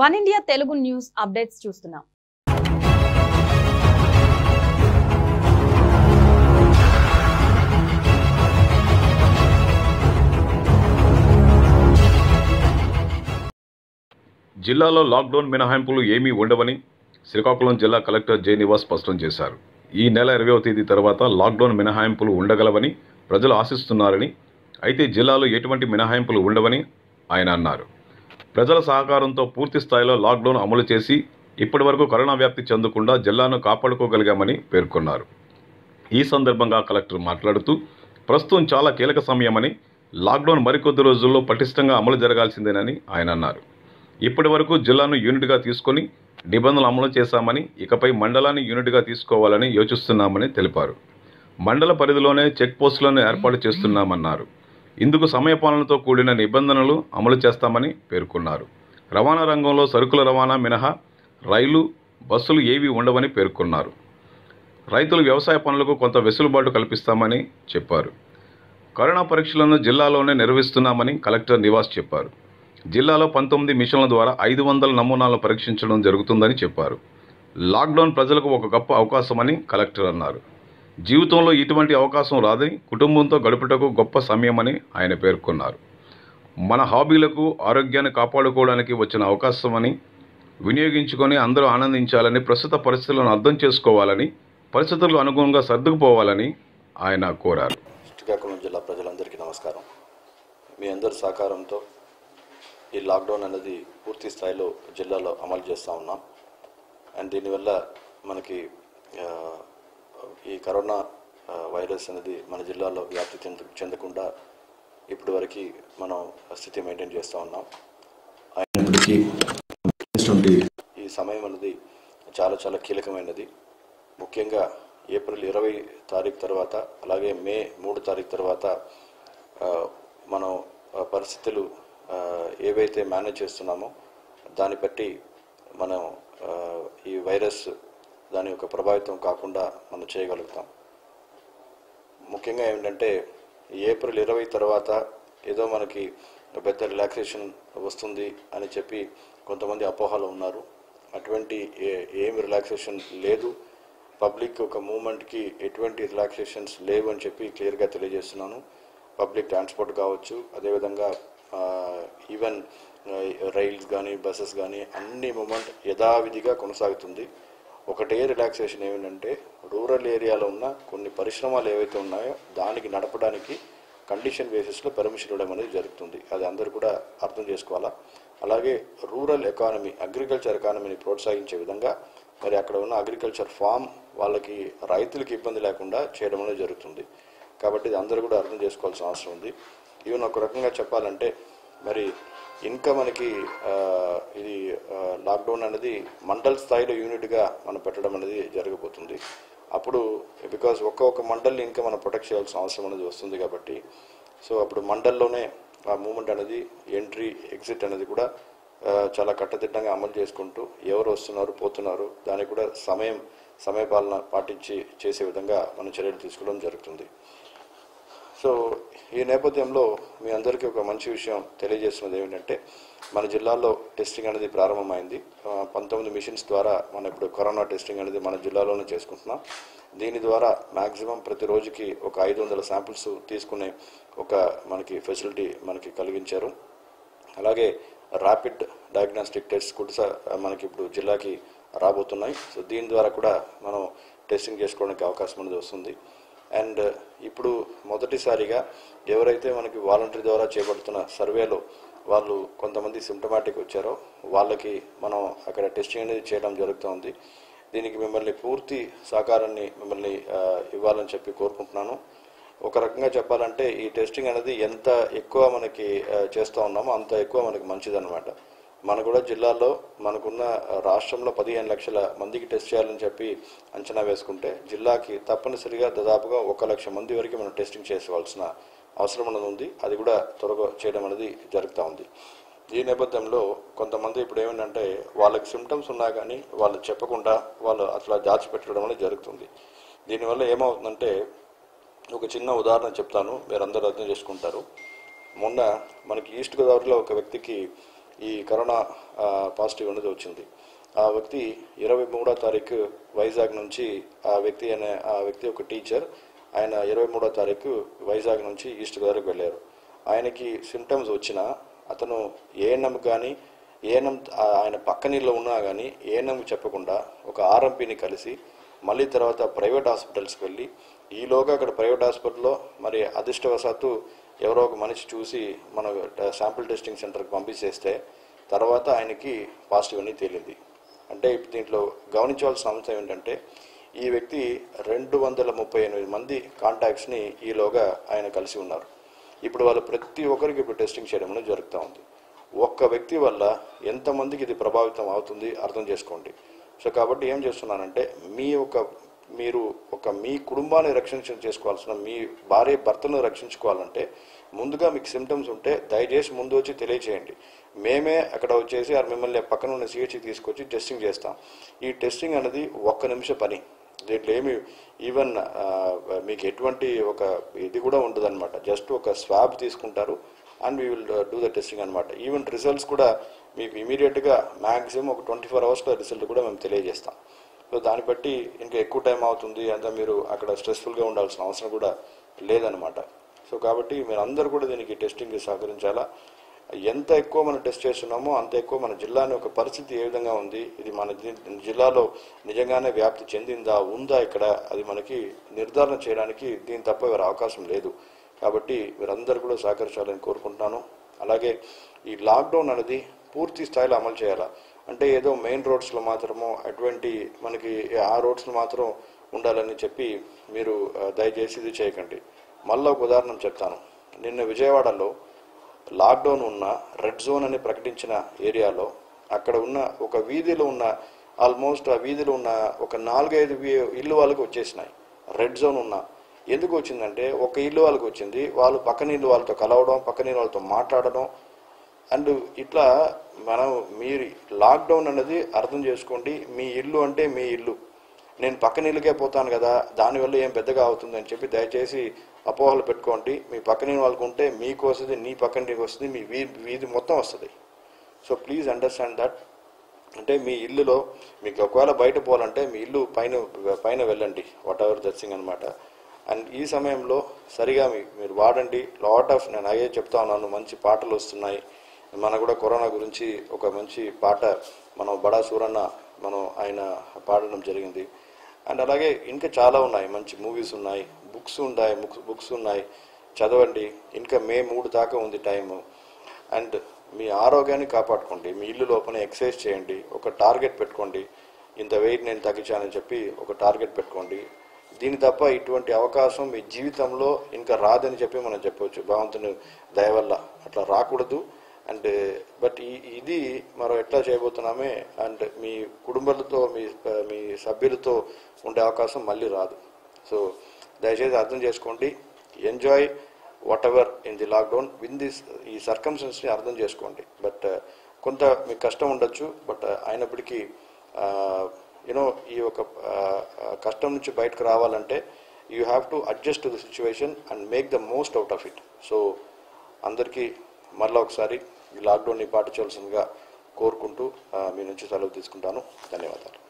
One India Telugu news updates చూస్తున్నాం. జిల్లాలో lockdown మినహాయింపులు ఏమీ ఉండవని శ్రీకాకుళం జిల్లా కలెక్టర్ జయనివాస్ స్పష్టం చేశారు. ఈ నెల ఇరవై తేదీ తర్వాత లాక్డౌన్ మినహాయింపులు ఉండగలవని ప్రజలు ఆశిస్తున్నారని అయితే జిల్లాలో ఎటువంటి మినహాయింపులు ఉండవని ఆయన అన్నారు. ప్రజల సహకారంతో పూర్తి స్థాయిలో లాక్డౌన్ అమలు చేసి ఇప్పటి వరకు కరోనా వ్యాప్తి చెందకుండా జిల్లాను కాపాడుకోగలిగామని పేర్కొన్నారు. ఈ సందర్భంగా కలెక్టర్ మాట్లాడుతూ ప్రస్తుతం చాలా కీలక సమయమని లాక్డౌన్ మరికొద్ది రోజుల్లో పటిష్టంగా అమలు జరగాల్సిందేనని ఆయన అన్నారు. ఇప్పటి వరకు జిల్లాను యూనిట్గా తీసుకొని నిబంధనలు అమలు చేశామని ఇకపై మండలాన్ని యూనిట్గా తీసుకోవాలని యోచిస్తున్నామని తెలిపారు. మండల పరిధిలోనే చెక్ పోస్టులను ఏర్పాటు చేస్తున్నామన్నారు. ఇందుకు సమయపాలనతో కూడిన నిబంధనలు అమలు చేస్తామని పేర్కొన్నారు. రవాణా రంగంలో సరుకుల రవాణా మినహా రైలు బస్సులు ఏవి ఉండవని పేర్కొన్నారు. రైతులు వ్యవసాయ పనులకు కొంత వెసులుబాటు కల్పిస్తామని చెప్పారు. కరోనా పరీక్షలను జిల్లాలోనే నిర్వహిస్తున్నామని కలెక్టర్ నివాస్ చెప్పారు. జిల్లాలో పంతొమ్మిది మిషన్ల ద్వారా ఐదు వందల నమూనాలను పరీక్షించడం జరుగుతుందని చెప్పారు. లాక్డౌన్ ప్రజలకు ఒక గొప్ప అవకాశమని కలెక్టర్ అన్నారు. జీవితంలో ఇటువంటి అవకాశం రాదని కుటుంబంతో గడుపుటకు గొప్ప సమయమని ఆయన పేర్కొన్నారు. మన హాబీలకు ఆరోగ్యాన్ని కాపాడుకోవడానికి వచ్చిన అవకాశమని వినియోగించుకొని అందరూ ఆనందించాలని ప్రస్తుత పరిస్థితులను అర్థం చేసుకోవాలని పరిస్థితులకు అనుగుణంగా సర్దుకుపోవాలని ఆయన కోరారు. శ్రీకాకుళం జిల్లా ప్రజలందరికీ నమస్కారం. మీ అందరి సహకారంతో ఈ లాక్డౌన్ అనేది పూర్తి స్థాయిలో జిల్లాలో అమలు చేస్తూ ఉన్నాం. అండ్ దీనివల్ల మనకి ఈ కరోనా వైరస్ అనేది మన జిల్లాలో వ్యాప్తి చెంద చెందకుండా ఇప్పటి వరకు మనం స్థితి మెయింటైన్ చేస్తూ ఉన్నాం. అయినప్పటికీ ఈ సమయం అనేది చాలా చాలా కీలకమైనది. ముఖ్యంగా ఏప్రిల్ ఇరవై తారీఖు తర్వాత అలాగే మే మూడు తారీఖు తర్వాత మనం పరిస్థితులు ఏవైతే మేనేజ్ చేస్తున్నామో దాన్ని బట్టి మనం ఈ వైరస్ దాని యొక్క ప్రభావితం కాకుండా మనం చేయగలుగుతాం. ముఖ్యంగా ఏంటంటే ఏప్రిల్ ఇరవై తర్వాత ఏదో మనకి పెద్ద రిలాక్సేషన్ వస్తుంది అని చెప్పి కొంతమంది అపోహలు ఉన్నారు. అటువంటి ఏమి రిలాక్సేషన్ లేదు. పబ్లిక్ ఒక మూమెంట్కి ఎటువంటి రిలాక్సేషన్స్ లేవు అని చెప్పి క్లియర్గా తెలియజేస్తున్నాను. పబ్లిక్ ట్రాన్స్పోర్ట్ కావచ్చు అదేవిధంగా ఈవెన్ రైల్స్ కానీ బస్సెస్ కానీ అన్ని మూమెంట్ యథావిధిగా కొనసాగుతుంది. ఒకటే రిలాక్సేషన్ ఏమిటంటే రూరల్ ఏరియాలో ఉన్న కొన్ని పరిశ్రమలు ఏవైతే ఉన్నాయో దానికి నడపడానికి కండిషన్ బేసిస్లో పర్మిషన్ ఇవ్వడం అనేది జరుగుతుంది. అది అందరూ కూడా అర్థం చేసుకోవాలా? అలాగే రూరల్ ఎకానమీ అగ్రికల్చర్ ఎకానమీని ప్రోత్సహించే విధంగా మరి అక్కడ ఉన్న అగ్రికల్చర్ ఫామ్ వాళ్ళకి రైతులకి ఇబ్బంది లేకుండా చేయడం అనేది జరుగుతుంది. కాబట్టి ఇది అందరూ కూడా అర్థం చేసుకోవాల్సిన అవసరం ఉంది. ఈవెన్ ఒక రకంగా చెప్పాలంటే మరి ఇంకా మనకి ఇది లాక్డౌన్ అనేది మండల్ స్థాయిలో యూనిట్గా మనం పెట్టడం అనేది జరగబోతుంది. అప్పుడు బికాజ్ ఒక్కొక్క మండల్ని ఇంకా మనం ప్రొటెక్ట్ చేయాల్సిన అవసరం అనేది వస్తుంది కాబట్టి సో అప్పుడు మండల్లోనే ఆ మూమెంట్ అనేది ఎంట్రీ ఎగ్జిట్ అనేది కూడా చాలా కట్టదిట్టంగా అమలు చేసుకుంటూ ఎవరు వస్తున్నారు పోతున్నారు దానికి కూడా సమయం సమయపాలన పాటించి చేసే విధంగా మనం చర్యలు తీసుకోవడం జరుగుతుంది. సో ఈ నేపథ్యంలో మీ అందరికీ ఒక మంచి విషయం తెలియజేస్తున్నది ఏమిటంటే మన జిల్లాలో టెస్టింగ్ అనేది ప్రారంభమైంది. పంతొమ్మిది మిషన్స్ ద్వారా మనం ఇప్పుడు కరోనా టెస్టింగ్ అనేది మన జిల్లాలోనే చేసుకుంటున్నాం. దీని ద్వారా మ్యాక్సిమం ప్రతి రోజుకి ఒక ఐదు వందల శాంపిల్స్ తీసుకునే ఒక మనకి ఫెసిలిటీ మనకి కలిగించారు. అలాగే ర్యాపిడ్ డయాగ్నాస్టిక్ టెస్ట్ కూడా మనకి ఇప్పుడు జిల్లాకి రాబోతున్నాయి. సో దీని ద్వారా కూడా మనం టెస్టింగ్ చేసుకోవడానికి అవకాశం అనేది వస్తుంది. అండ్ uh, ఇప్పుడు మొదటిసారిగా ఎవరైతే మనకి వాలంటరీ ద్వారా చేపడుతున్న సర్వేలో వాళ్ళు కొంతమంది సిమ్టమాటిక్ వచ్చారో వాళ్ళకి మనం అక్కడ టెస్టింగ్ అనేది చేయడం జరుగుతుంది. దీనికి మిమ్మల్ని పూర్తి సహకారాన్ని మిమ్మల్ని uh, ఇవ్వాలని చెప్పి కోరుకుంటున్నాను. ఒక రకంగా చెప్పాలంటే ఈ టెస్టింగ్ అనేది ఎంత ఎక్కువ మనకి uh, చేస్తూ ఉన్నామో అంత ఎక్కువ మనకి మంచిదన్నమాట. మన కూడా జిల్లాలో మనకున్న రాష్ట్రంలో పదిహేను లక్షల మందికి టెస్ట్ చేయాలని చెప్పి అంచనా వేసుకుంటే జిల్లాకి తప్పనిసరిగా దాదాపుగా ఒక లక్ష మంది వరకు మనం టెస్టింగ్ చేసుకోవాల్సిన అవసరం అనేది ఉంది. అది కూడా త్వరగా చేయడం అనేది జరుగుతూ ఉంది. ఈ నేపథ్యంలో కొంతమంది ఇప్పుడు ఏమిటంటే వాళ్ళకి సిమ్టమ్స్ ఉన్నా కానీ వాళ్ళు చెప్పకుండా వాళ్ళు అట్లా దాచిపెట్టడం అనేది జరుగుతుంది. దీనివల్ల ఏమవుతుందంటే ఒక చిన్న ఉదాహరణ చెప్తాను. మీరు అందరూ అర్థం చేసుకుంటారు. మొన్న మనకి ఈస్ట్ గోదావరిలో ఒక వ్యక్తికి ఈ కరోనా పాజిటివ్ అనేది వచ్చింది. ఆ వ్యక్తి ఇరవై మూడో తారీఖు వైజాగ్ నుంచి ఆ వ్యక్తి అనే ఆ వ్యక్తి ఒక టీచర్. ఆయన ఇరవై మూడో తారీఖు వైజాగ్ నుంచి ఈస్ట్ గోదావరికి వెళ్ళారు. ఆయనకి సిమ్టమ్స్ వచ్చినా అతను ఏఎన్ఎం కానీ ఏఎన్ఎం ఆయన పక్కనీళ్ళు ఉన్నా కానీ ఏఎన్ఎం చెప్పకుండా ఒక ఆర్ఎంపీని కలిసి మళ్ళీ తర్వాత ప్రైవేట్ హాస్పిటల్స్కి వెళ్ళి ఈలోగా అక్కడ ప్రైవేట్ హాస్పిటల్లో మరి అదృష్టవశాత్తు ఎవరో ఒక మనిషి చూసి మన శాంపుల్ టెస్టింగ్ సెంటర్కి పంపించేస్తే తర్వాత ఆయనకి పాజిటివ్ అని తేలింది. అంటే ఇప్పుడు దీంట్లో గమనించవలసిన అంశం ఏంటంటే ఈ వ్యక్తి రెండు వందల ముప్పై ఎనిమిది మంది కాంటాక్ట్స్ని ఈలోగా ఆయన కలిసి ఉన్నారు. ఇప్పుడు వాళ్ళు ప్రతి ఒక్కరికి ఇప్పుడు టెస్టింగ్ చేయడం అనేది జరుగుతూ ఉంది. ఒక్క వ్యక్తి వల్ల ఎంతమందికి ఇది ప్రభావితం అవుతుంది అర్థం చేసుకోండి. సో కాబట్టి ఏం చేస్తున్నానంటే మీ యొక్క మీరు ఒక మీ కుటుంబాన్ని రక్షణ చేసుకోవాల్సిన మీ భార్య భర్తను రక్షించుకోవాలంటే ముందుగా మీకు సిమ్టమ్స్ ఉంటే దయచేసి ముందు వచ్చి తెలియచేయండి. మేమే అక్కడ వచ్చేసి ఆ మిమ్మల్ని పక్కన ఉన్న సిహెచ్సి తీసుకొచ్చి టెస్టింగ్ చేస్తాం. ఈ టెస్టింగ్ అనేది ఒక్క నిమిష పని. దీంట్లో ఏమి ఈవెన్ మీకు ఎటువంటి ఒక ఇది కూడా ఉండదు అనమాట జస్ట్ ఒక స్వాబ్ తీసుకుంటారు and we will do the testing అనమాట ఈవెన్ రిజల్ట్స్ కూడా మీకు ఇమీడియట్గా మ్యాక్సిమం ఒక ట్వంటీ ఫోర్ అవర్స్లో రిజల్ట్ కూడా మేము తెలియజేస్తాం. సో దాన్ని బట్టి ఇంకా ఎక్కువ టైం అవుతుంది అంతా మీరు అక్కడ స్ట్రెస్ఫుల్గా ఉండాల్సిన అవసరం కూడా లేదనమాట సో కాబట్టి మీరు అందరూ కూడా దీనికి టెస్టింగ్కి సహకరించాలా? ఎంత ఎక్కువ మనం టెస్ట్ చేస్తున్నామో అంత ఎక్కువ మన జిల్లాని ఒక పరిస్థితి ఏ విధంగా ఉంది ఇది మన జి- జిల్లాలో నిజంగానే వ్యాప్తి చెందిందా ఉందా ఇక్కడ అది మనకి నిర్ధారణ చేయడానికి దీని తప్ప వేరే అవకాశం లేదు. కాబట్టి మీరందరూ కూడా సహకరించాలని కోరుకుంటున్నాను. అలాగే ఈ లాక్డౌన్ అనేది పూర్తి స్థాయిలో అమలు చేయాలా? అంటే ఏదో మెయిన్ రోడ్స్లో మాత్రమో అటువంటి మనకి ఆ రోడ్స్లో మాత్రం ఉండాలని చెప్పి మీరు దయచేసి ఇది చేయకండి. మళ్ళీ ఒక ఉదాహరణ చెప్తాను. నిన్న విజయవాడలో లాక్డౌన్ ఉన్న రెడ్ జోన్ అని ప్రకటించిన ఏరియాలో అక్కడ ఉన్న ఒక వీధిలో ఉన్న ఆల్మోస్ట్ ఆ వీధిలో ఉన్న ఒక నాలుగైదు ఇల్లు వాళ్ళకి వచ్చేసినాయి. రెడ్ జోన్ ఉన్న. ఎందుకు వచ్చిందంటే ఒక ఇల్లు వాళ్ళకి వచ్చింది. వాళ్ళు పక్కన ఇల్లు వాళ్ళతో కలవడం పక్కన ఇల్లు వాళ్ళతో మాట్లాడడం అండ్ ఇట్లా మనం మీరు లాక్డౌన్ అనేది అర్థం చేసుకోండి. మీ ఇల్లు అంటే మీ ఇల్లు. నేను పక్కన ఇల్లుకే పోతాను కదా దానివల్ల ఏం పెద్దగా అవుతుంది అని చెప్పి దయచేసి అపోహలు పెట్టుకోండి. మీ పక్కన వాళ్ళకు ఉంటే మీకు వస్తుంది నీ పక్కన వస్తుంది మీ వీధి వీధి మొత్తం వస్తుంది. So please understand that. అంటే మీ ఇల్లులో మీకు ఒకవేళ బయట పోవాలంటే మీ ఇల్లు పైన పైన వెళ్ళండి వాట్ ఎవర్ దర్సింగ్ అనమాట అండ్ ఈ సమయంలో సరిగా మీ- మీరు వాడండి. లాట్ ఆఫ్ నేను అయ్యే చెప్తా ఉన్నాను మంచి పాటలు వస్తున్నాయి. మన కూడా కరోనా గురించి ఒక మంచి పాట మనం బడా సూరన్న మనం ఆయన పాడడం జరిగింది. అండ్ అలాగే ఇంకా చాలా ఉన్నాయి. మంచి మూవీస్ ఉన్నాయి. బుక్స్ ఉన్నాయి బుక్స్ బుక్స్ ఉన్నాయి. చదవండి. ఇంకా మే మూడు దాకా ఉంది టైము. అండ్ మీ ఆరోగ్యాన్ని కాపాడుకోండి. మీ ఇల్లు లోపల ఎక్సర్సైజ్ చేయండి. ఒక టార్గెట్ పెట్టుకోండి. ఇంత వెయిట్ నేను తగ్గించానని చెప్పి ఒక టార్గెట్ పెట్టుకోండి. దీని తప్ప ఇటువంటి అవకాశం మీ జీవితంలో ఇంకా రాదని చెప్పి మనం చెప్పవచ్చు. భగవంతుని దయ వల్ల అట్లా రాకూడదు. అండ్ బట్ uh, ఈ ఇది మనం ఎట్లా చేయబోతున్నామే అండ్ మీ కుటుంబాలతో మీ మీ సభ్యులతో ఉండే అవకాశం మళ్ళీ రాదు. సో దయచేసి అర్థం చేసుకోండి. Enjoy whatever in the lockdown with this ఈ సర్కమ్స్టెన్స్ని అర్థం చేసుకోండి. బట్ uh, కొంత మీకు కష్టం ఉండొచ్చు బట్ uh, అయినప్పటికీ యూనో ఈ ఒక కష్టం నుంచి బయటకు రావాలంటే you have to adjust to the situation and make the most out of it so అందరికీ మరలా ఒకసారి ఈ లాక్డౌన్ని పాటించవలసిందిగా కోరుకుంటూ మీ నుంచి సెలవు తీసుకుంటాను. ధన్యవాదాలు.